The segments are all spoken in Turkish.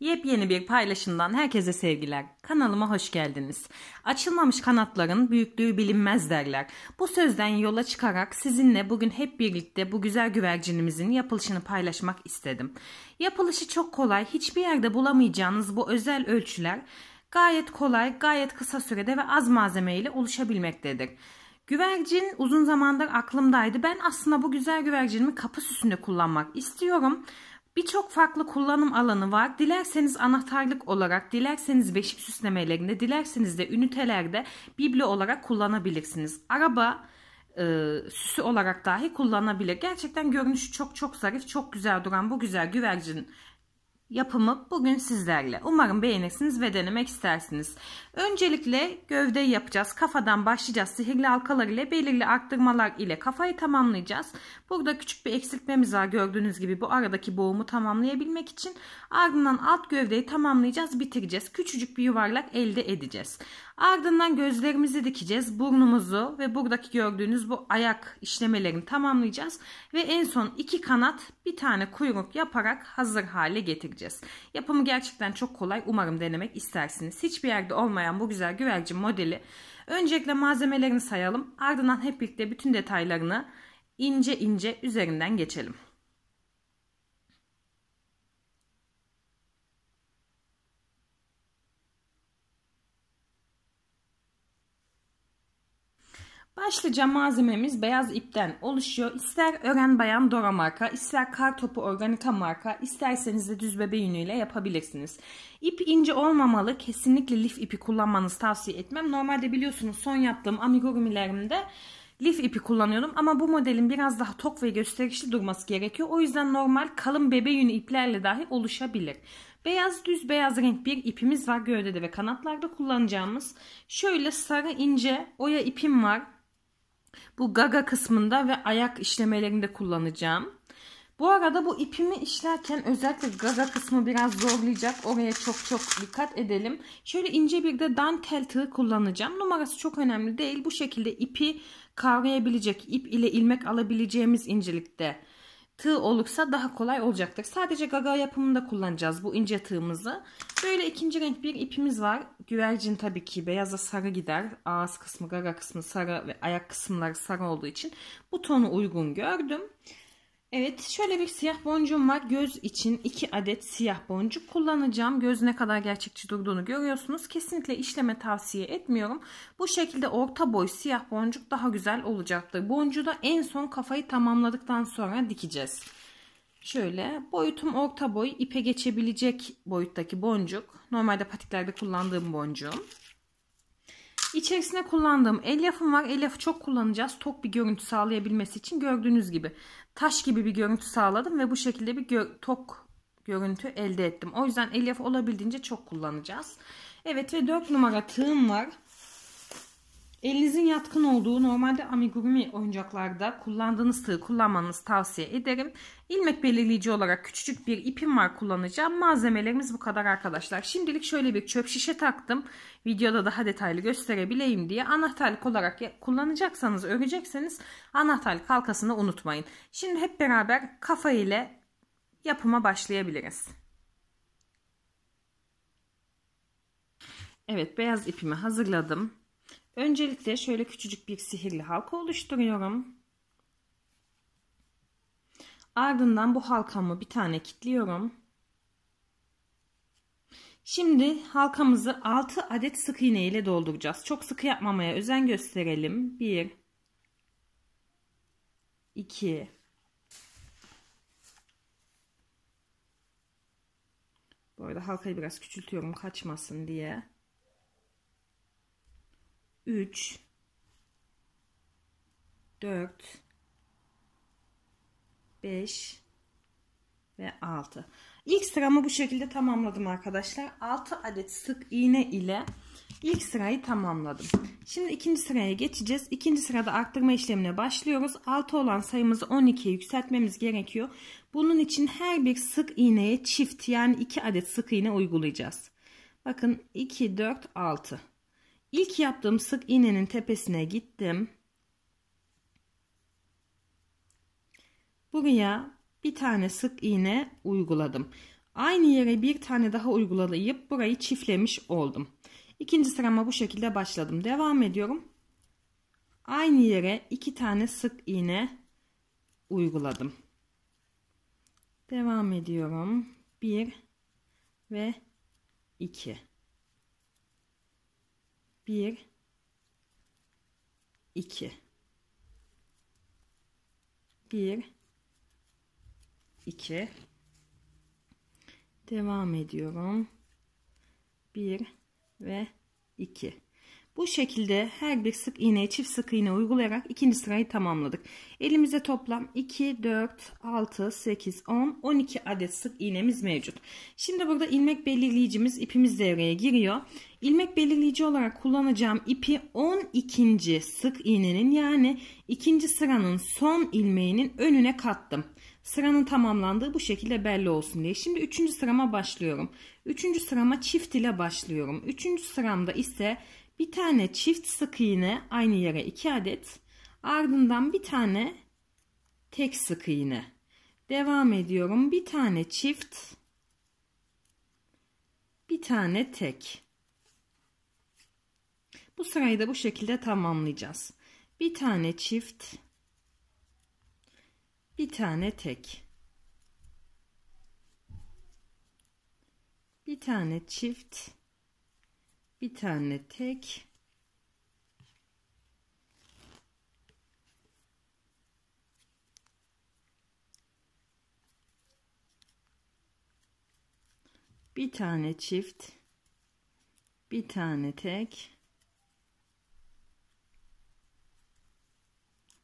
Yepyeni bir paylaşımdan herkese sevgiler. Kanalıma hoş geldiniz. Açılmamış kanatların büyüklüğü bilinmez derler. Bu sözden yola çıkarak sizinle bugün hep birlikte bu güzel güvercinimizin yapılışını paylaşmak istedim. Yapılışı çok kolay, hiçbir yerde bulamayacağınız bu özel ölçüler gayet kolay, gayet kısa sürede ve az malzeme ile oluşabilmektedir. Güvercin uzun zamandır aklımdaydı. Ben aslında bu güzel güvercinimi kapı süsünde kullanmak istiyorum. Birçok farklı kullanım alanı var. Dilerseniz anahtarlık olarak, dilerseniz beşik süslemelerinde, dilerseniz de ünitelerde biblo olarak kullanabilirsiniz. Araba e, süsü olarak dahi kullanabilir. Gerçekten görünüşü çok çok zarif, çok güzel duran bu güzel güvercin yapımı bugün sizlerle. Umarım beğenirsiniz ve denemek istersiniz. Öncelikle gövdeyi yapacağız. Kafadan başlayacağız. Sihirli halkalar ile belirli arttırmalar ile kafayı tamamlayacağız. Burada küçük bir eksiltmemiz var gördüğünüz gibi bu aradaki boğumu tamamlayabilmek için. Ardından alt gövdeyi tamamlayacağız, bitireceğiz. Küçücük bir yuvarlak elde edeceğiz. Ardından gözlerimizi dikeceğiz. Burnumuzu ve buradaki gördüğünüz bu ayak işlemelerini tamamlayacağız. Ve en son iki kanat bir tane kuyruk yaparak hazır hale getireceğiz. Yapımı gerçekten çok kolay. Umarım denemek istersiniz. Hiçbir yerde olmayan bu güzel güvercin modeli. Öncelikle malzemelerini sayalım. Ardından hep birlikte bütün detaylarını ince ince üzerinden geçelim. Başlıca malzememiz beyaz ipten oluşuyor. İster ören bayan Dora marka, ister kar topu organika marka, isterseniz de düz bebe yünüyle yapabilirsiniz. İp ince olmamalı. Kesinlikle lif ipi kullanmanızı tavsiye etmem. Normalde biliyorsunuz son yaptığım amigurumilerimde lif ipi kullanıyordum ama bu modelin biraz daha tok ve gösterişli durması gerekiyor. O yüzden normal kalın bebe yünü iplerle dahi oluşabilir. Beyaz düz beyaz renk bir ipimiz var gövdede ve kanatlarda kullanacağımız. Şöyle sarı ince oya ipim var. Bu gaga kısmında ve ayak işlemelerinde kullanacağım. Bu arada bu ipimi işlerken özellikle gaga kısmı biraz zorlayacak. Oraya çok çok dikkat edelim. Şöyle ince bir de dantel tığ kullanacağım. Numarası çok önemli değil. Bu şekilde ipi kavrayabilecek, ip ile ilmek alabileceğimiz incelikte tığ olursa daha kolay olacaktır. Sadece gaga yapımında kullanacağız bu ince tığımızı. Böyle ikinci renk bir ipimiz var. Güvercin tabii ki beyaza sarı gider. Ağız kısmı, gaga kısmı sarı ve ayak kısımları sarı olduğu için bu tonu uygun gördüm. Evet şöyle bir siyah boncuğum var. Göz için 2 adet siyah boncuk kullanacağım. Göz ne kadar gerçekçi durduğunu görüyorsunuz. Kesinlikle işleme tavsiye etmiyorum. Bu şekilde orta boy siyah boncuk daha güzel olacaktır. Boncuğu da en son kafayı tamamladıktan sonra dikeceğiz. Şöyle boyutum orta boy ipe geçebilecek boyuttaki boncuk. Normalde patiklerde kullandığım boncuğum. İçerisine kullandığım elyafım var. Elyafı çok kullanacağız. Tok bir görüntü sağlayabilmesi için gördüğünüz gibi taş gibi bir görüntü sağladım ve bu şekilde bir gö tok görüntü elde ettim. O yüzden elyaf olabildiğince çok kullanacağız. Evet ve 4 numara tığım var. Elinizin yatkın olduğu normalde amigurumi oyuncaklarda kullandığınız tığ kullanmanızı tavsiye ederim. İlmek belirleyici olarak küçücük bir ipim var kullanacağım. Malzemelerimiz bu kadar arkadaşlar. Şimdilik şöyle bir çöp şişe taktım. Videoda daha detaylı gösterebileyim diye. Anahtarlık olarak kullanacaksanız, örecekseniz anahtarlık halkasını unutmayın. Şimdi hep beraber kafa ile yapıma başlayabiliriz. Evet beyaz ipimi hazırladım. Öncelikle şöyle küçücük bir sihirli halka oluşturuyorum. Ardından bu halkamı bir tane kilitliyorum. Şimdi halkamızı 6 adet sık iğne ile dolduracağız. Çok sıkı yapmamaya özen gösterelim. 1 2 Bu arada halkayı biraz küçültüyorum kaçmasın diye. 3 4 5 ve 6. İlk sıramı bu şekilde tamamladım arkadaşlar. 6 adet sık iğne ile ilk sırayı tamamladım. Şimdi ikinci sıraya geçeceğiz. İkinci sırada arttırma işlemine başlıyoruz. 6 olan sayımızı 12'ye yükseltmemiz gerekiyor. Bunun için her bir sık iğneye çift yani 2 adet sık iğne uygulayacağız. Bakın 2 4 6. İlk yaptığım sık iğnenin tepesine gittim. Buraya bir tane sık iğne uyguladım. Aynı yere bir tane daha uygulayıp burayı çiftlemiş oldum. İkinci sırama bu şekilde başladım. Devam ediyorum. Aynı yere iki tane sık iğne uyguladım. Devam ediyorum. 1 ve 2. 1 2 1 2 devam ediyorum. 1 ve 2 bu şekilde her bir sık iğneye çift sık iğne uygulayarak ikinci sırayı tamamladık. Elimizde toplam 2, 4, 6, 8, 10, 12 adet sık iğnemiz mevcut. Şimdi burada ilmek belirleyicimiz ipimiz devreye giriyor. İlmek belirleyici olarak kullanacağım ipi 12. sık iğnenin yani ikinci sıranın son ilmeğinin önüne kattım. Sıranın tamamlandığı bu şekilde belli olsun diye. Şimdi 3. sırama başlıyorum. 3. sırama çift ile başlıyorum. 3. sıramda ise bir tane çift sık iğne aynı yere 2 adet. Ardından bir tane tek sık iğne. Devam ediyorum. Bir tane çift. Bir tane tek. Bu sırayı da bu şekilde tamamlayacağız. Bir tane çift. Bir tane tek. Bir tane çift bir tane tek. Bir tane çift. Bir tane tek.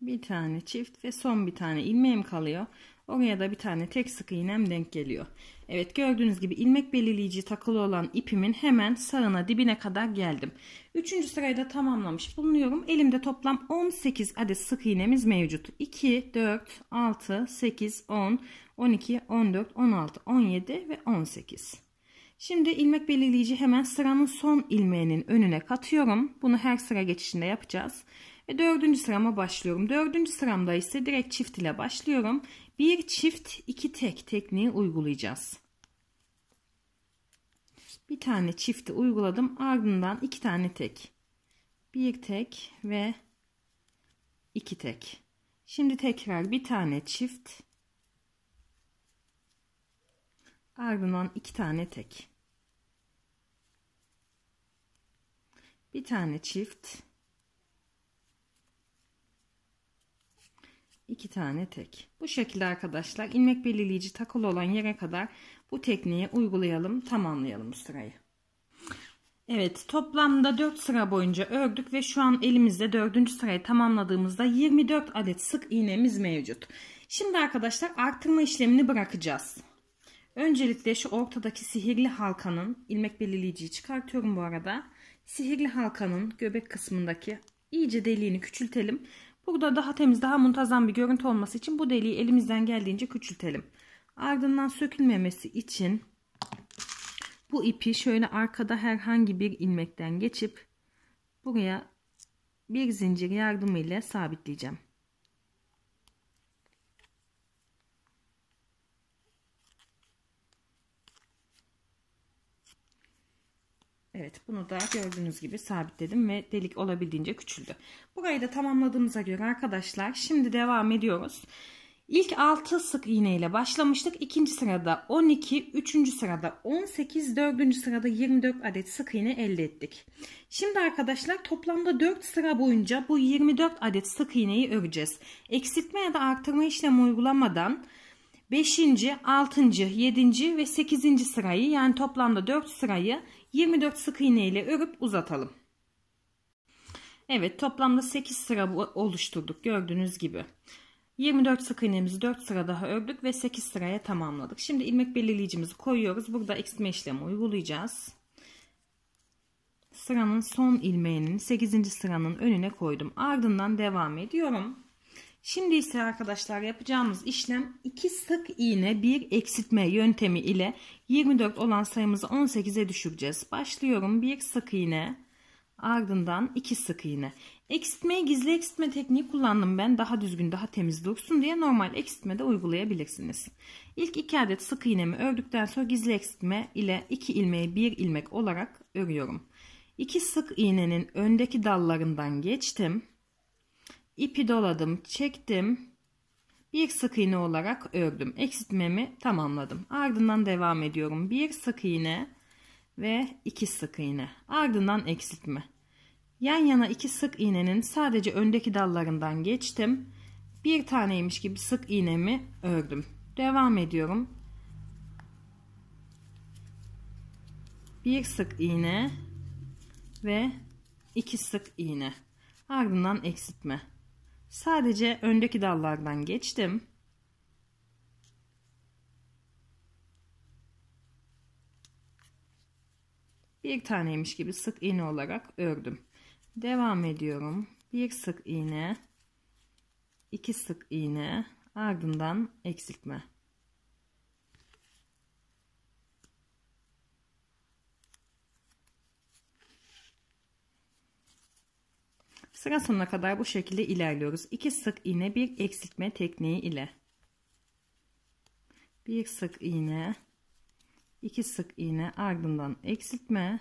Bir tane çift ve son bir tane ilmeğim kalıyor oraya da bir tane tek sık iğnem denk geliyor Evet gördüğünüz gibi ilmek belirleyici takılı olan ipimin hemen sağına dibine kadar geldim. Üçüncü sırayı da tamamlamış bulunuyorum. Elimde toplam 18 adet sık iğnemiz mevcut. 2, 4, 6, 8, 10, 12, 14, 16, 17 ve 18. Şimdi ilmek belirleyici hemen sıranın son ilmeğinin önüne katıyorum. Bunu her sıra geçişinde yapacağız. Ve dördüncü sırama başlıyorum. Dördüncü sıramda ise direkt çift ile başlıyorum. Bir çift iki tek tekniği uygulayacağız. Bir tane çifti uyguladım. Ardından iki tane tek. Bir tek ve iki tek. Şimdi tekrar bir tane çift. Ardından iki tane tek. Bir tane çift. İki tane tek. Bu şekilde arkadaşlar ilmek belirleyici takılı olan yere kadar bu tekniği uygulayalım tamamlayalım sırayı. Evet toplamda 4 sıra boyunca ördük ve şu an elimizde 4. sırayı tamamladığımızda 24 adet sık iğnemiz mevcut. Şimdi arkadaşlar arttırma işlemini bırakacağız. Öncelikle şu ortadaki sihirli halkanın ilmek belirleyiciyi çıkartıyorum bu arada. Sihirli halkanın göbek kısmındaki iyice deliğini küçültelim. Burada daha temiz daha muntazam bir görüntü olması için bu deliği elimizden geldiğince küçültelim. Ardından sökülmemesi için bu ipi şöyle arkada herhangi bir ilmekten geçip buraya bir zincir yardımıyla sabitleyeceğim. Evet bunu da gördüğünüz gibi sabitledim ve delik olabildiğince küçüldü. Burayı da tamamladığımıza göre arkadaşlar şimdi devam ediyoruz. İlk 6 sık iğne ile başlamıştık. İkinci sırada 12, üçüncü sırada 18, dördüncü sırada 24 adet sık iğne elde ettik. Şimdi arkadaşlar toplamda 4 sıra boyunca bu 24 adet sık iğneyi öreceğiz. Eksiltme ya da arttırma işlemi uygulamadan 5. 6. 7. ve 8. sırayı yani toplamda 4 sırayı 24 sık iğne ile örüp uzatalım. Evet toplamda 8 sıra oluşturduk gördüğünüz gibi. 24 sık iğnemizi 4 sıra daha ördük ve 8 sıraya tamamladık. Şimdi ilmek belirleyicimizi koyuyoruz. Burada eksiltme işlemi uygulayacağız. Sıranın son ilmeğinin 8. sıranın önüne koydum. Ardından devam ediyorum. Şimdi ise arkadaşlar yapacağımız işlem 2 sık iğne bir eksiltme yöntemi ile 24 olan sayımızı 18'e düşüreceğiz. Başlıyorum. Bir sık iğne Ardından 2 sık iğne. Eksiltmeyi gizli eksiltme tekniği kullandım ben. Daha düzgün, daha temiz dursun diye normal eksiltme de uygulayabilirsiniz. İlk 2 adet sık iğnemi ördükten sonra gizli eksiltme ile 2 ilmeği 1 ilmek olarak örüyorum. 2 sık iğnenin öndeki dallarından geçtim. İpi doladım, çektim. Bir sık iğne olarak ördüm. Eksiltmemi tamamladım. Ardından devam ediyorum. Bir sık iğne ve iki sık iğne. Ardından eksiltme. Yan yana iki sık iğnenin sadece öndeki dallarından geçtim. Bir taneymiş gibi sık iğnemi ördüm. Devam ediyorum. Bir sık iğne ve iki sık iğne. Ardından eksiltme. Sadece öndeki dallardan geçtim. Bir taneymiş gibi sık iğne olarak ördüm. Devam ediyorum. Bir sık iğne, iki sık iğne, ardından eksiltme. Sıra sonuna kadar bu şekilde ilerliyoruz. 2 sık iğne bir eksiltme tekniği ile. Bir sık iğne, iki sık iğne ardından eksiltme.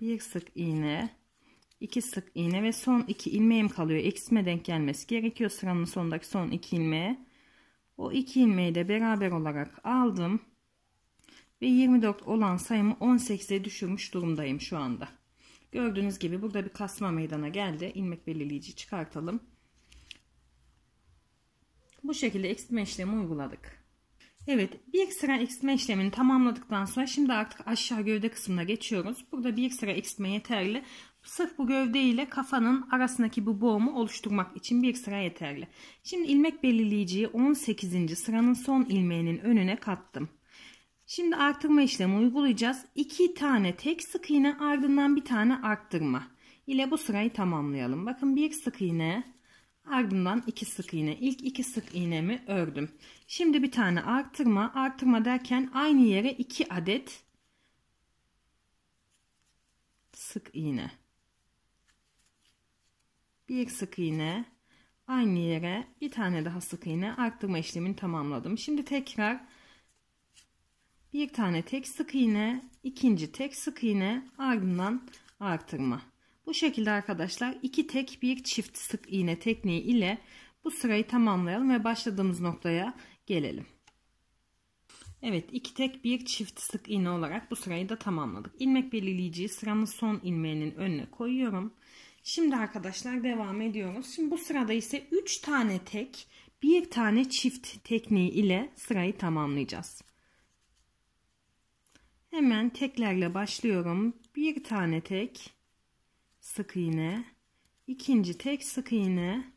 Bir sık iğne, iki sık iğne ve son iki ilmeğim kalıyor. Eksiltme denk gelmesi gerekiyor sıranın sonundaki son iki ilmeğe. O iki ilmeği de beraber olarak aldım. Ve 24 olan sayımı 18'e düşürmüş durumdayım şu anda. Gördüğünüz gibi burada bir kasma meydana geldi. İlmek belirleyici çıkartalım. Bu şekilde eksiltme işlemi uyguladık. Evet bir sıra eksiltme işlemini tamamladıktan sonra şimdi artık aşağı gövde kısmına geçiyoruz. Burada bir sıra eksiltme yeterli. Sırf bu gövde ile kafanın arasındaki bu boğumu oluşturmak için bir sıra yeterli. Şimdi ilmek belirleyiciyi 18. sıranın son ilmeğinin önüne kattım. Şimdi arttırma işlemi uygulayacağız. 2 tane tek sık iğne ardından bir tane arttırma ile bu sırayı tamamlayalım. Bakın bir sık iğne ardından iki sık iğne. İlk iki sık iğnemi ördüm. Şimdi bir tane arttırma. Arttırma derken aynı yere 2 adet sık iğne bir sık iğne aynı yere bir tane daha sık iğne arttırma işlemini tamamladım. Şimdi tekrar bir tane tek sık iğne, ikinci tek sık iğne, ardından arttırma. Bu şekilde arkadaşlar iki tek bir çift sık iğne tekniği ile bu sırayı tamamlayalım ve başladığımız noktaya gelelim. Evet iki tek bir çift sık iğne olarak bu sırayı da tamamladık. İlmek belirleyiciyi sıranın son ilmeğinin önüne koyuyorum. Şimdi arkadaşlar devam ediyoruz. Şimdi bu sırada ise 3 tane tek, bir tane çift tekniği ile sırayı tamamlayacağız. Hemen teklerle başlıyorum. Bir tane tek sık iğne, ikinci tek sık iğne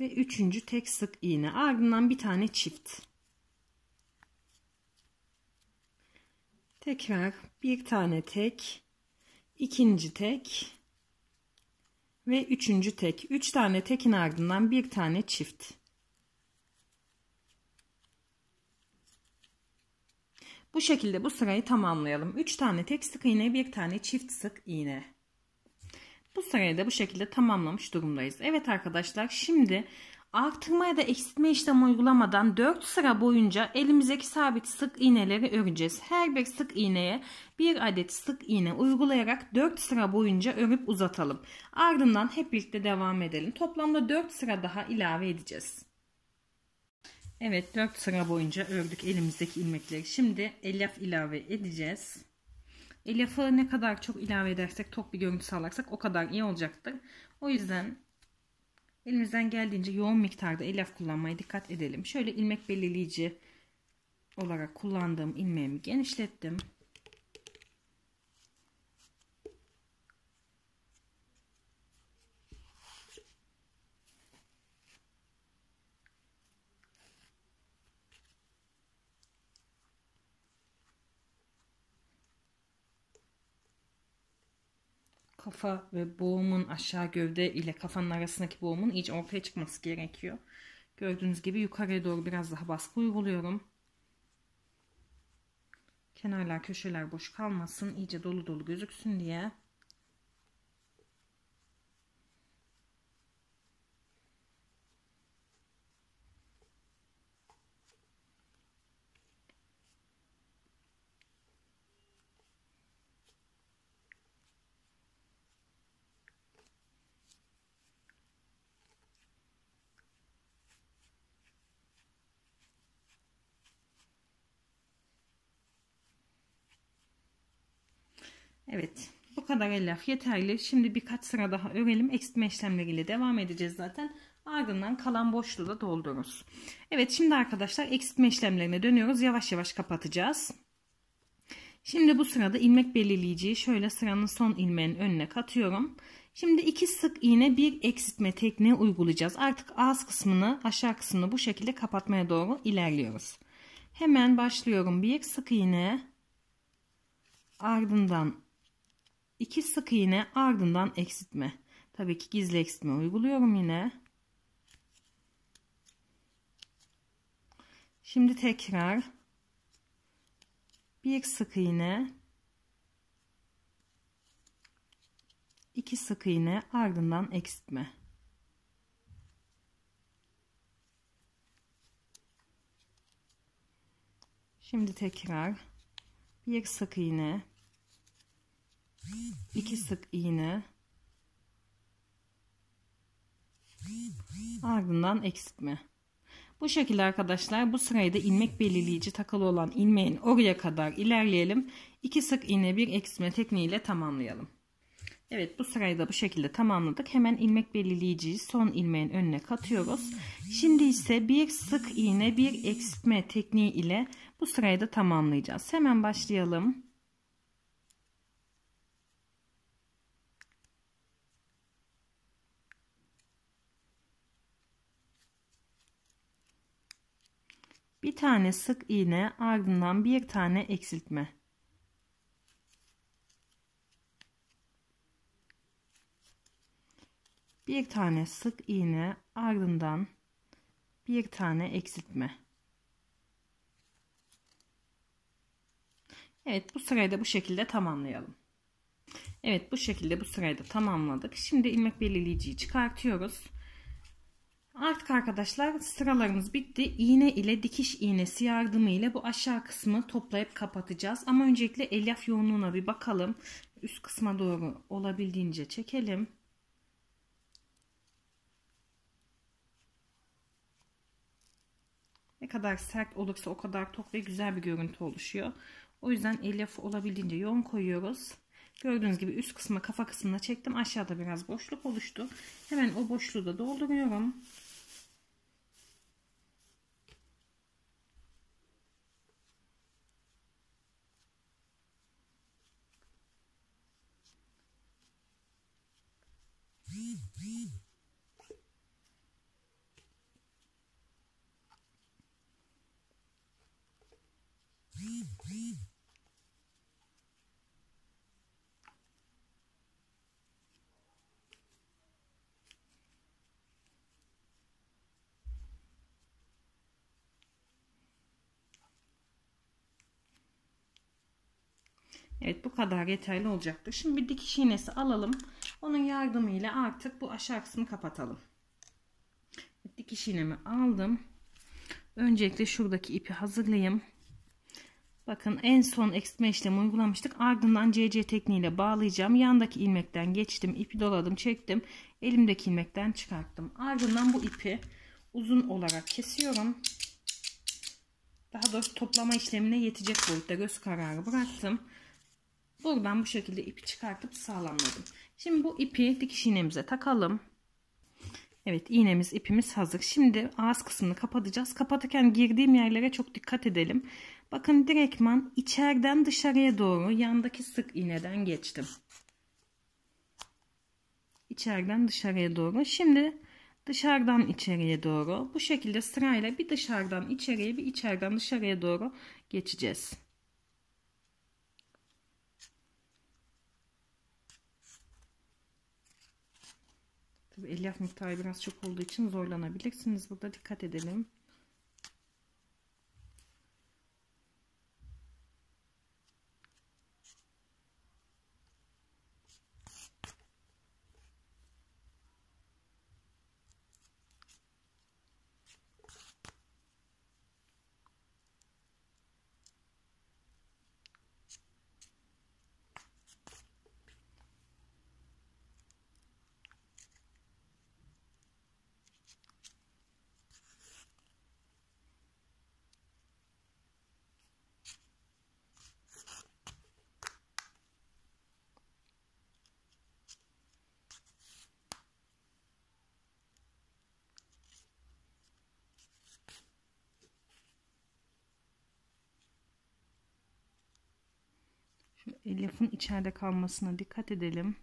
ve üçüncü tek sık iğne. Ardından bir tane çift. Tekrar bir tane tek ikinci tek ve üçüncü tek. Üç tane tekin ardından bir tane çift. Bu şekilde bu sırayı tamamlayalım. Üç tane tek sık iğne, bir tane çift sık iğne. Bu sırayı da bu şekilde tamamlamış durumdayız. Evet arkadaşlar şimdi Artırma ya da eksiltme işlemi uygulamadan 4 sıra boyunca elimizdeki sabit sık iğneleri öreceğiz. Her bir sık iğneye bir adet sık iğne uygulayarak 4 sıra boyunca örüp uzatalım. Ardından hep birlikte devam edelim. Toplamda 4 sıra daha ilave edeceğiz. Evet 4 sıra boyunca ördük elimizdeki ilmekleri. Şimdi elyaf ilave edeceğiz. Elyafı ne kadar çok ilave edersek tok bir görüntü sağlarsak o kadar iyi olacaktır. O yüzden Elimizden geldiğince yoğun miktarda elyaf kullanmaya dikkat edelim. Şöyle ilmek belirleyici olarak kullandığım ilmeğimi genişlettim. Kafa ve boğumun aşağı gövde ile kafanın arasındaki boğumun iyice ortaya çıkması gerekiyor. Gördüğünüz gibi yukarıya doğru biraz daha baskı uyguluyorum. Kenarlar köşeler boş kalmasın iyice dolu dolu gözüksün diye. Evet bu kadar elyaf yeterli. Şimdi birkaç sıra daha örelim. Eksiltme işlemleriyle devam edeceğiz zaten. Ardından kalan boşluğu da doldururuz. Evet şimdi arkadaşlar eksiltme işlemlerine dönüyoruz. Yavaş yavaş kapatacağız. Şimdi bu sırada ilmek belirleyiciyi şöyle sıranın son ilmeğin önüne katıyorum. Şimdi iki sık iğne bir eksiltme tekniği uygulayacağız. Artık ağız kısmını aşağı kısmını bu şekilde kapatmaya doğru ilerliyoruz. Hemen başlıyorum. Bir sık iğne ardından 2 sık iğne ardından eksiltme. Tabii ki gizli eksiltme uyguluyorum yine. Şimdi tekrar bir sık iğne 2 sık iğne ardından eksiltme. Şimdi tekrar bir sık iğne 2 sık iğne ardından eksiltme. Bu şekilde arkadaşlar bu sırayı da ilmek belirleyici takılı olan ilmeğin oraya kadar ilerleyelim. 2 sık iğne bir eksiltme tekniğiyle tamamlayalım. Evet bu sırayı da bu şekilde tamamladık. Hemen ilmek belirleyiciyi son ilmeğin önüne katıyoruz. Şimdi ise bir sık iğne bir eksiltme tekniği ile bu sırayı da tamamlayacağız. Hemen başlayalım. Bir tane sık iğne ardından bir tane eksiltme. Bir tane sık iğne ardından bir tane eksiltme. Evet bu sırayı da bu şekilde tamamlayalım. Evet bu şekilde bu sırayı da tamamladık. Şimdi ilmek belirleyiciyi çıkartıyoruz. Artık arkadaşlar sıralarımız bitti. İğne ile dikiş iğnesi yardımıyla bu aşağı kısmı toplayıp kapatacağız. Ama öncelikle elyaf yoğunluğuna bir bakalım. Üst kısma doğru olabildiğince çekelim. Ne kadar sert olursa o kadar tok ve güzel bir görüntü oluşuyor. O yüzden elyafı olabildiğince yoğun koyuyoruz. Gördüğünüz gibi üst kısma kafa kısmına çektim. Aşağıda biraz boşluk oluştu. Hemen o boşluğu da dolduruyorum. Evet bu kadar yeterli olacaktır. Şimdi bir dikiş iğnesi alalım. Onun yardımıyla artık bu aşağı kısmını kapatalım. Dikiş iğnemi aldım. Öncelikle şuradaki ipi hazırlayayım. Bakın en son eksiltme işlemi uygulamıştık. Ardından CC tekniğiyle bağlayacağım. Yandaki ilmekten geçtim. ipi doladım çektim. Elimdeki ilmekten çıkarttım. Ardından bu ipi uzun olarak kesiyorum. Daha doğrusu toplama işlemine yetecek boyutta göz kararı bıraktım. Buradan bu şekilde ipi çıkartıp sağlamladım. Şimdi bu ipi dikiş iğnemize takalım. Evet iğnemiz ipimiz hazır. Şimdi ağız kısmını kapatacağız. Kapatırken girdiğim yerlere çok dikkat edelim. Bakın direktman içeriden dışarıya doğru yandaki sık iğneden geçtim. İçeriden dışarıya doğru. Şimdi dışarıdan içeriye doğru bu şekilde sırayla bir dışarıdan içeriye bir içeriden dışarıya doğru geçeceğiz. Tabii elyaf miktarı biraz çok olduğu için zorlanabilirsiniz. Burada dikkat edelim. Elyafın içeride kalmasına dikkat edelim.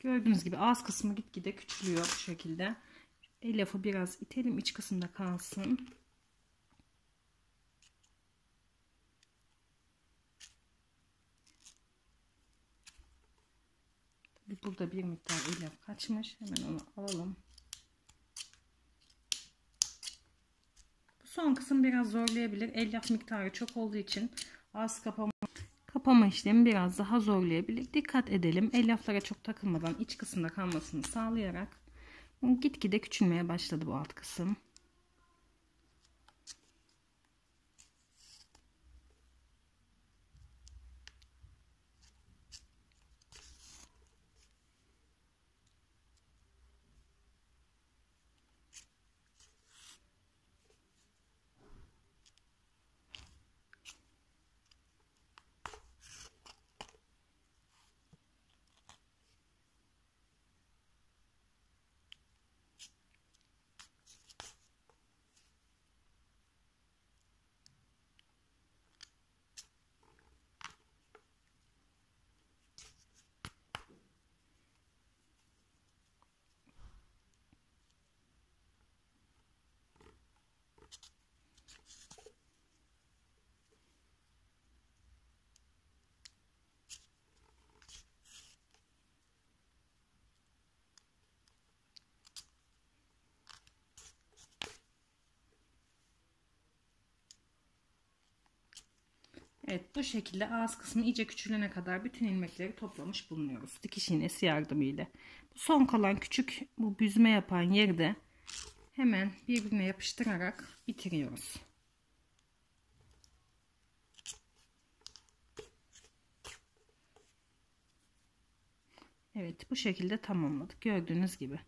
Gördüğünüz gibi ağız kısmı gitgide küçülüyor bu şekilde. Elyafı biraz itelim iç kısımda kalsın. Burada bir miktar elyaf kaçmış. Hemen onu alalım. Son kısım biraz zorlayabilir. Elyaf miktarı çok olduğu için ağız kapama, kapama işlemi biraz daha zorlayabilir. Dikkat edelim. Elyaflara çok takılmadan iç kısımda kalmasını sağlayarak gitgide küçülmeye başladı bu alt kısım. Evet bu şekilde ağız kısmı iyice küçülene kadar bütün ilmekleri toplamış bulunuyoruz. Dikiş iğnesi yardımıyla. Bu son kalan küçük bu büzme yapan yerde hemen birbirine yapıştırarak bitiriyoruz. Evet bu şekilde tamamladık. Gördüğünüz gibi.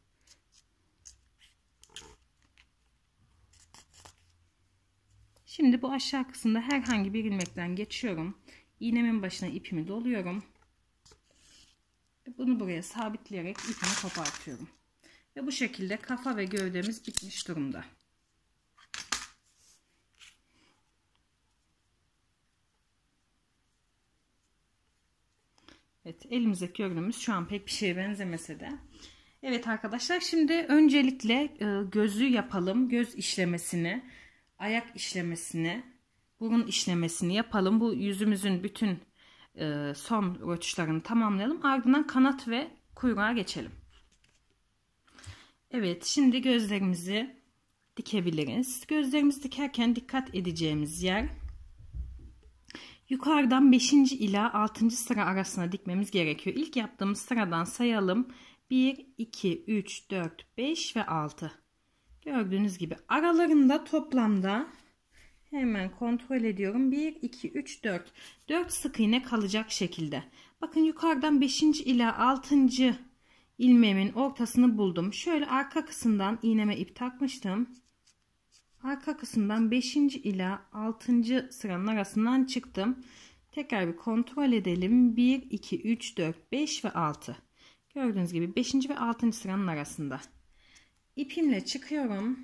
Şimdi bu aşağı kısımda herhangi bir ilmekten geçiyorum. İğnemin başına ipimi doluyorum. Bunu buraya sabitleyerek ipimi kopartıyorum. Ve bu şekilde kafa ve gövdemiz bitmiş durumda. Evet elimizdeki örgümüz şu an pek bir şeye benzemese de. Evet arkadaşlar şimdi öncelikle e, gözü yapalım. Göz işlemesini ayak işlemesini, burun işlemesini yapalım. Bu yüzümüzün bütün e, son rötuşlarını tamamlayalım. Ardından kanat ve kuyruğa geçelim. Evet şimdi gözlerimizi dikebiliriz. Gözlerimizi dikerken dikkat edeceğimiz yer yukarıdan 5. ila 6. sıra arasına dikmemiz gerekiyor. İlk yaptığımız sıradan sayalım. 1, 2, 3, 4, 5 ve 6. Gördüğünüz gibi aralarında toplamda hemen kontrol ediyorum. 1, 2, 3, 4. 4 sık iğne kalacak şekilde. Bakın yukarıdan 5. ila 6. ilmeğimin ortasını buldum. Şöyle arka kısımdan iğneme ip takmıştım. Arka kısımdan 5. ila 6. sıranın arasından çıktım. Tekrar bir kontrol edelim. 1, 2, 3, 4, 5 ve 6. Gördüğünüz gibi 5. ve 6. sıranın arasında ipimle çıkıyorum.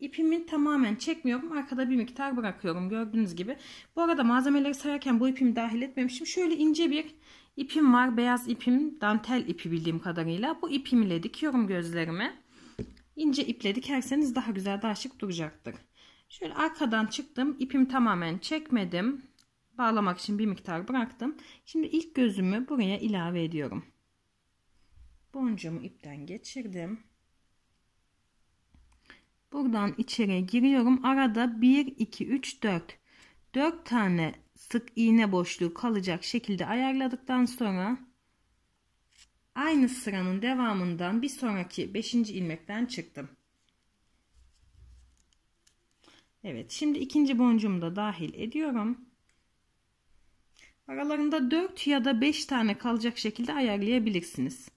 İpimi tamamen çekmiyorum. Arkada bir miktar bırakıyorum. Gördüğünüz gibi. Bu arada malzemeleri sayarken bu ipimi dahil etmemişim. Şöyle ince bir ipim var. Beyaz ipim. Dantel ipi bildiğim kadarıyla. Bu ipimle dikiyorum gözlerime. İnce iple dikerseniz daha güzel daha şık duracaktır. Şöyle arkadan çıktım. İpimi tamamen çekmedim. bağlamak için bir miktar bıraktım. Şimdi ilk gözümü buraya ilave ediyorum. Boncuğumu ipten geçirdim. Buradan içeriye giriyorum. Arada 1, 2, 3, 4. 4 tane sık iğne boşluğu kalacak şekilde ayarladıktan sonra aynı sıranın devamından bir sonraki 5. ilmekten çıktım. Evet şimdi ikinci boncuğumu da dahil ediyorum. Aralarında 4 ya da 5 tane kalacak şekilde ayarlayabilirsiniz.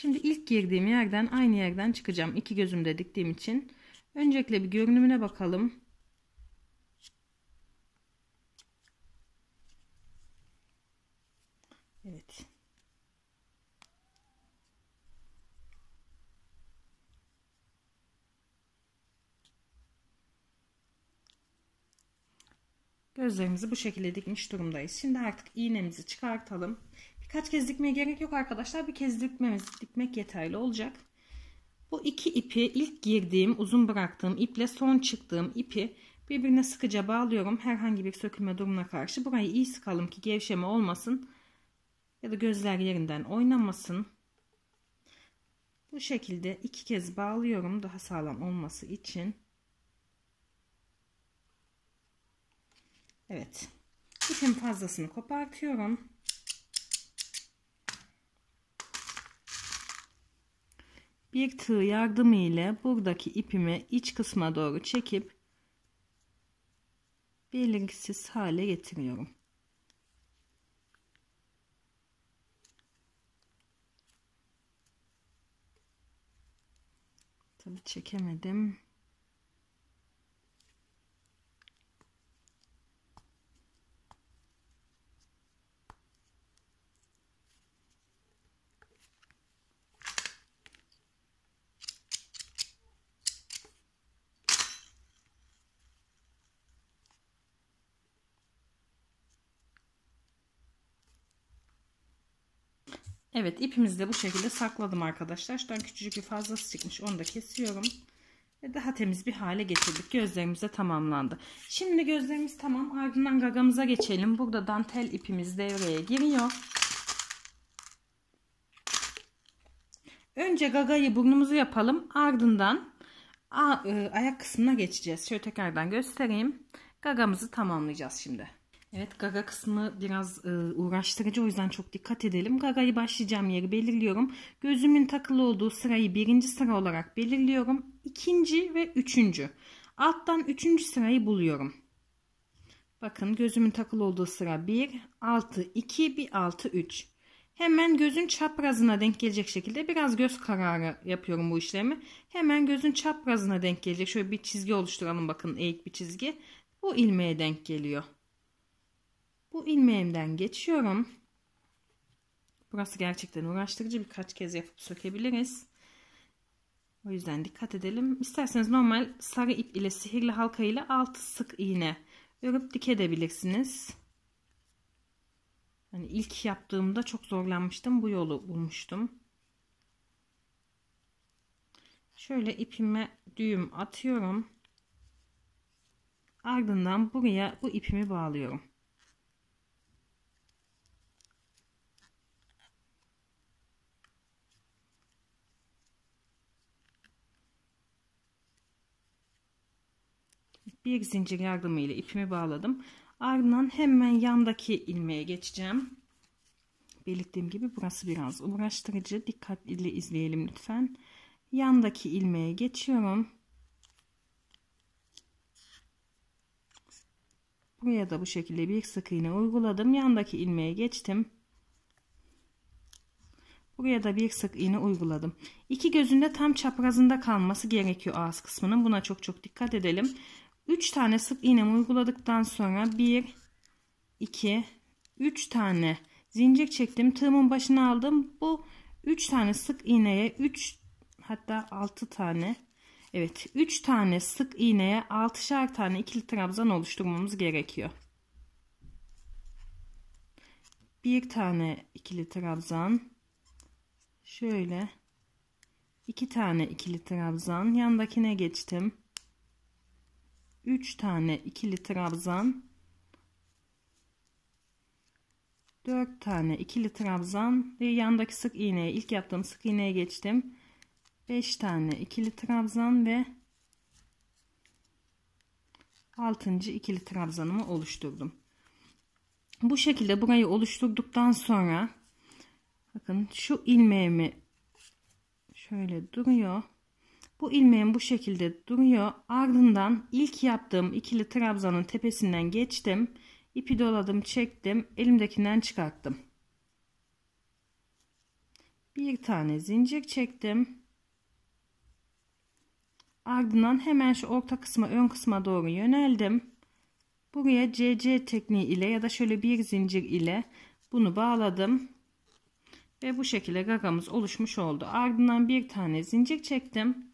Şimdi ilk girdiğim yerden aynı yerden çıkacağım. İki gözümde diktiğim için. Öncelikle bir görünümüne bakalım. Evet. Gözlerimizi bu şekilde dikmiş durumdayız. Şimdi artık iğnemizi çıkartalım. Birkaç kez dikmeye gerek yok arkadaşlar. Bir kez dikmemiz, dikmek yeterli olacak. Bu iki ipi ilk girdiğim uzun bıraktığım iple son çıktığım ipi birbirine sıkıca bağlıyorum. Herhangi bir sökülme durumuna karşı. Burayı iyi sıkalım ki gevşeme olmasın. Ya da gözler yerinden oynamasın. Bu şekilde iki kez bağlıyorum daha sağlam olması için. Evet. İpin fazlasını kopartıyorum. Bir tığ yardımı ile buradaki ipimi iç kısma doğru çekip belirgisiz hale getiriyorum. Tabii çekemedim. Evet ipimizi de bu şekilde sakladım arkadaşlar. Şuradan küçücük bir fazlası çıkmış. Onu da kesiyorum. Ve daha temiz bir hale getirdik. Gözlerimiz de tamamlandı. Şimdi gözlerimiz tamam. Ardından gagamıza geçelim. Burada dantel ipimiz devreye giriyor. Önce gagayı burnumuzu yapalım. Ardından e, ayak kısmına geçeceğiz. Şöyle tekrardan göstereyim. Gagamızı tamamlayacağız şimdi. Evet gaga kısmı biraz e, uğraştırıcı o yüzden çok dikkat edelim. Gagayı başlayacağım yeri belirliyorum. Gözümün takılı olduğu sırayı birinci sıra olarak belirliyorum. İkinci ve üçüncü. Alttan üçüncü sırayı buluyorum. Bakın gözümün takılı olduğu sıra 1, 6, 2, bir 6, 3. Hemen gözün çaprazına denk gelecek şekilde biraz göz kararı yapıyorum bu işlemi. Hemen gözün çaprazına denk gelecek. Şöyle bir çizgi oluşturalım bakın eğik bir çizgi. Bu ilmeğe denk geliyor. Bu ilmeğimden geçiyorum. Burası gerçekten uğraştırıcı. Birkaç kez yapıp sökebiliriz. O yüzden dikkat edelim. İsterseniz normal sarı ip ile sihirli halka ile altı sık iğne örüp dikebilirsiniz. Hani ilk yaptığımda çok zorlanmıştım. Bu yolu bulmuştum. Şöyle ipime düğüm atıyorum. Ardından buraya bu ipimi bağlıyorum. Bir zincir yardımıyla ipimi bağladım. Ardından hemen yandaki ilmeğe geçeceğim. Belirttiğim gibi burası biraz uğraştırıcı. Dikkatli izleyelim lütfen. Yandaki ilmeğe geçiyorum. Buraya da bu şekilde bir sık iğne uyguladım. Yandaki ilmeğe geçtim. Buraya da bir sık iğne uyguladım. İki gözünde tam çaprazında kalması gerekiyor ağız kısmının. Buna çok çok dikkat edelim. 3 tane sık iğnemi uyguladıktan sonra 1 2 3 tane zincir çektim. Tığımın başına aldım. Bu 3 tane sık iğneye 3 hatta 6 tane Evet 3 tane sık iğneye 6'şar tane ikili trabzan oluşturmamız gerekiyor. Bir tane ikili trabzan. Şöyle. iki tane ikili trabzan. Yandakine geçtim. 3 tane ikili trabzan 4 tane ikili trabzan ve yandaki sık iğneye ilk yaptığım sık iğneye geçtim. 5 tane ikili trabzan ve 6. ikili trabzanımı oluşturdum. Bu şekilde burayı oluşturduktan sonra bakın şu ilmeğimi şöyle duruyor bu ilmeğim bu şekilde duruyor. Ardından ilk yaptığım ikili trabzanın tepesinden geçtim. İpi doladım, çektim. Elimdekinden çıkarttım. Bir tane zincir çektim. Ardından hemen şu orta kısma, ön kısma doğru yöneldim. Buraya CC tekniği ile ya da şöyle bir zincir ile bunu bağladım. Ve bu şekilde gagamız oluşmuş oldu. Ardından bir tane zincir çektim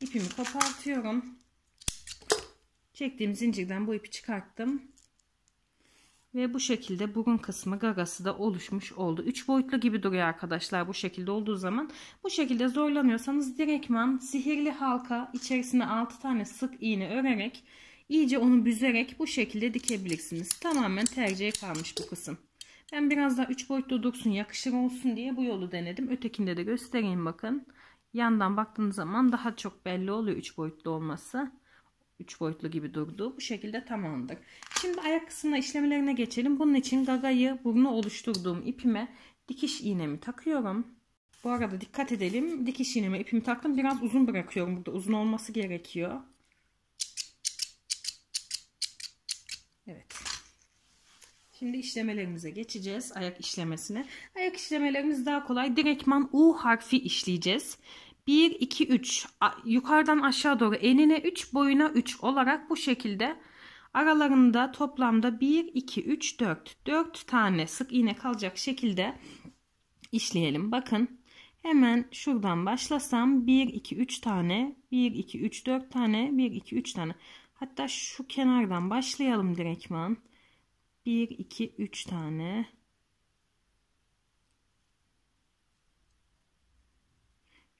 ipimi kopartıyorum. Çektiğim zincirden bu ipi çıkarttım. Ve bu şekilde burun kısmı gagası da oluşmuş oldu. 3 boyutlu gibi duruyor arkadaşlar bu şekilde olduğu zaman. Bu şekilde zorlanıyorsanız direktman sihirli halka içerisine 6 tane sık iğne örerek iyice onu büzerek bu şekilde dikebilirsiniz. Tamamen tercihe kalmış bu kısım. Ben biraz daha 3 boyutlu dursun yakışır olsun diye bu yolu denedim. Ötekinde de göstereyim bakın yandan baktığınız zaman daha çok belli oluyor 3 boyutlu olması. 3 boyutlu gibi durdu. Bu şekilde tamamdır. Şimdi ayak kısmına işlemlerine geçelim. Bunun için gagayı burnu oluşturduğum ipime dikiş iğnemi takıyorum. Bu arada dikkat edelim. Dikiş iğneme ipimi taktım. Biraz uzun bırakıyorum. Burada uzun olması gerekiyor. Evet. Şimdi işlemelerimize geçeceğiz. Ayak işlemesine. Ayak işlemelerimiz daha kolay. Direktman U harfi işleyeceğiz. 1, 2, 3. Yukarıdan aşağı doğru enine 3, boyuna 3 olarak bu şekilde aralarında toplamda 1, 2, 3, 4. 4 tane sık iğne kalacak şekilde işleyelim. Bakın hemen şuradan başlasam 1, 2, 3 tane. 1, 2, 3, 4 tane. 1, 2, 3 tane. Hatta şu kenardan başlayalım direktman. 1, 2, 3 tane.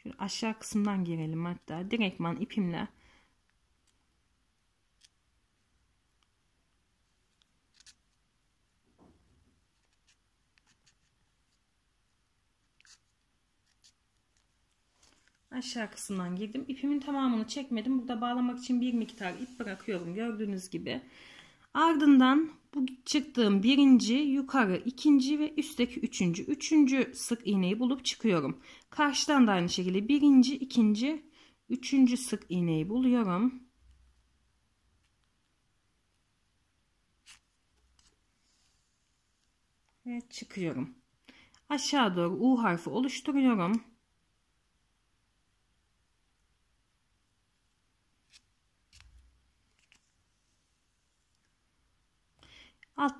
Şöyle aşağı kısımdan girelim hatta. Direktman ipimle aşağı kısımdan girdim. İpimin tamamını çekmedim. Burada bağlamak için bir miktar ip bırakıyorum. Gördüğünüz gibi. Ardından bu çıktığım birinci, yukarı ikinci ve üstteki üçüncü. Üçüncü sık iğneyi bulup çıkıyorum. Karşıdan da aynı şekilde birinci, ikinci, üçüncü sık iğneyi buluyorum. Ve çıkıyorum. Aşağı doğru U harfi oluşturuyorum.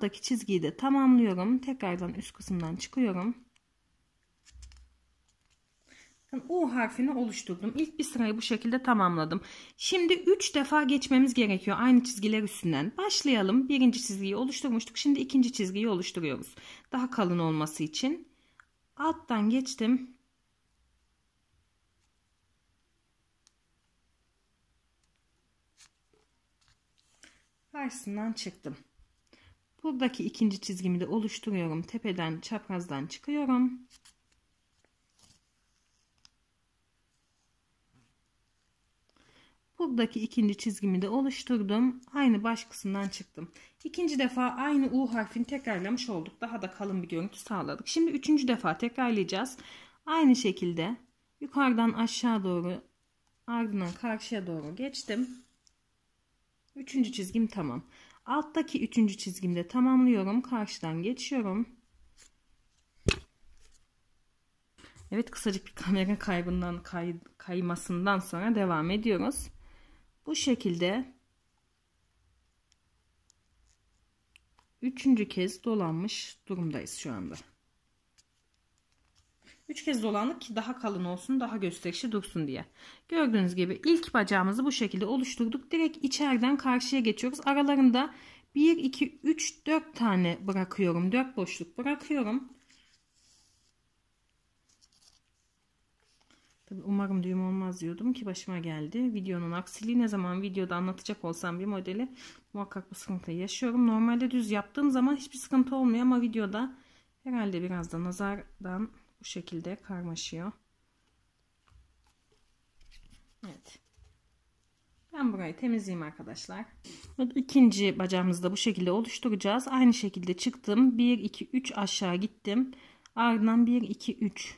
Alttaki çizgiyi de tamamlıyorum. Tekrardan üst kısımdan çıkıyorum. U harfini oluşturdum. İlk bir sırayı bu şekilde tamamladım. Şimdi 3 defa geçmemiz gerekiyor aynı çizgiler üstünden. Başlayalım. Birinci çizgiyi oluşturmuştuk. Şimdi ikinci çizgiyi oluşturuyoruz. Daha kalın olması için. Alttan geçtim. Karşısından çıktım. Buradaki ikinci çizgimi de oluşturuyorum. Tepeden çaprazdan çıkıyorum. Buradaki ikinci çizgimi de oluşturdum. Aynı baş kısımdan çıktım. İkinci defa aynı U harfini tekrarlamış olduk. Daha da kalın bir görüntü sağladık. Şimdi üçüncü defa tekrarlayacağız. Aynı şekilde yukarıdan aşağı doğru ardından karşıya doğru geçtim. Üçüncü çizgim tamam. Alttaki üçüncü çizgimde tamamlıyorum. Karşıdan geçiyorum. Evet kısacık bir kamera kaybından kay, kaymasından sonra devam ediyoruz. Bu şekilde üçüncü kez dolanmış durumdayız şu anda. 3 kez dolandık ki daha kalın olsun daha gösterişli dursun diye. Gördüğünüz gibi ilk bacağımızı bu şekilde oluşturduk. Direkt içeriden karşıya geçiyoruz. Aralarında 1, 2, 3, 4 tane bırakıyorum. 4 boşluk bırakıyorum. Tabii umarım düğüm olmaz diyordum ki başıma geldi. Videonun aksiliği ne zaman videoda anlatacak olsam bir modeli muhakkak bu sıkıntıyı yaşıyorum. Normalde düz yaptığım zaman hiçbir sıkıntı olmuyor ama videoda herhalde biraz da nazardan bu şekilde karmaşıyor. Evet. Ben burayı temizleyeyim arkadaşlar. İkinci bacağımızı bu şekilde oluşturacağız. Aynı şekilde çıktım. 1, 2, 3 aşağı gittim. Ardından 1, 2, 3.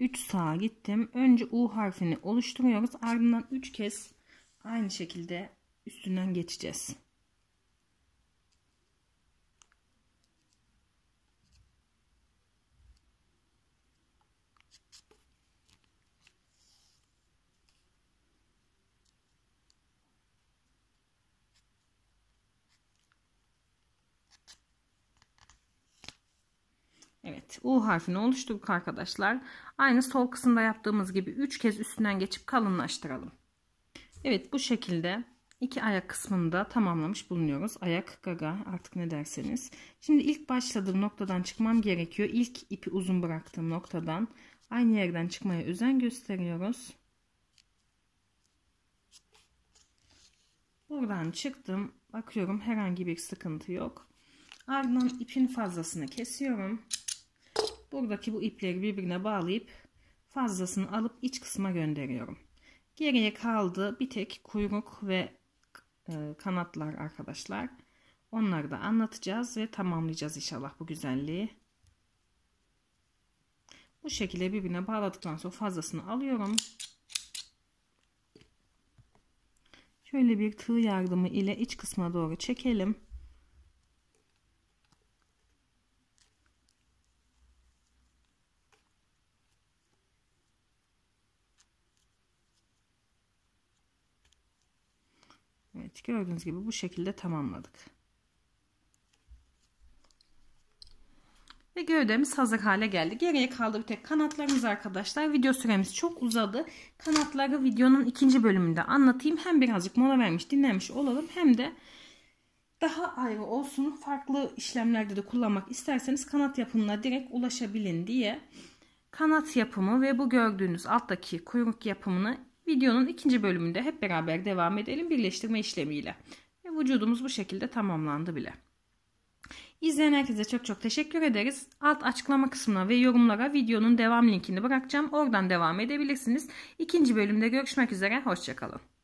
3 sağa gittim. Önce U harfini oluşturuyoruz. Ardından 3 kez aynı şekilde üstünden geçeceğiz. U harfini oluşturduk arkadaşlar. Aynı sol kısımda yaptığımız gibi 3 kez üstünden geçip kalınlaştıralım. Evet bu şekilde iki ayak kısmında tamamlamış bulunuyoruz. Ayak gaga artık ne derseniz. Şimdi ilk başladığım noktadan çıkmam gerekiyor. İlk ipi uzun bıraktığım noktadan aynı yerden çıkmaya özen gösteriyoruz. Buradan çıktım. Bakıyorum herhangi bir sıkıntı yok. Ardından ipin fazlasını kesiyorum. Buradaki bu ipleri birbirine bağlayıp fazlasını alıp iç kısma gönderiyorum. Geriye kaldı bir tek kuyruk ve e, kanatlar arkadaşlar. Onları da anlatacağız ve tamamlayacağız inşallah bu güzelliği. Bu şekilde birbirine bağladıktan sonra fazlasını alıyorum. Şöyle bir tığ yardımı ile iç kısma doğru çekelim. Evet gördüğünüz gibi bu şekilde tamamladık. Ve gövdemiz hazır hale geldi. Geriye kaldı bir tek kanatlarımız arkadaşlar. Video süremiz çok uzadı. Kanatları videonun ikinci bölümünde anlatayım. Hem birazcık mola vermiş dinlenmiş olalım hem de daha ayrı olsun farklı işlemlerde de kullanmak isterseniz kanat yapımına direkt ulaşabilin diye kanat yapımı ve bu gördüğünüz alttaki kuyruk yapımını Videonun ikinci bölümünde hep beraber devam edelim birleştirme işlemiyle. Ve vücudumuz bu şekilde tamamlandı bile. İzleyen herkese çok çok teşekkür ederiz. Alt açıklama kısmına ve yorumlara videonun devam linkini bırakacağım. Oradan devam edebilirsiniz. İkinci bölümde görüşmek üzere. Hoşçakalın.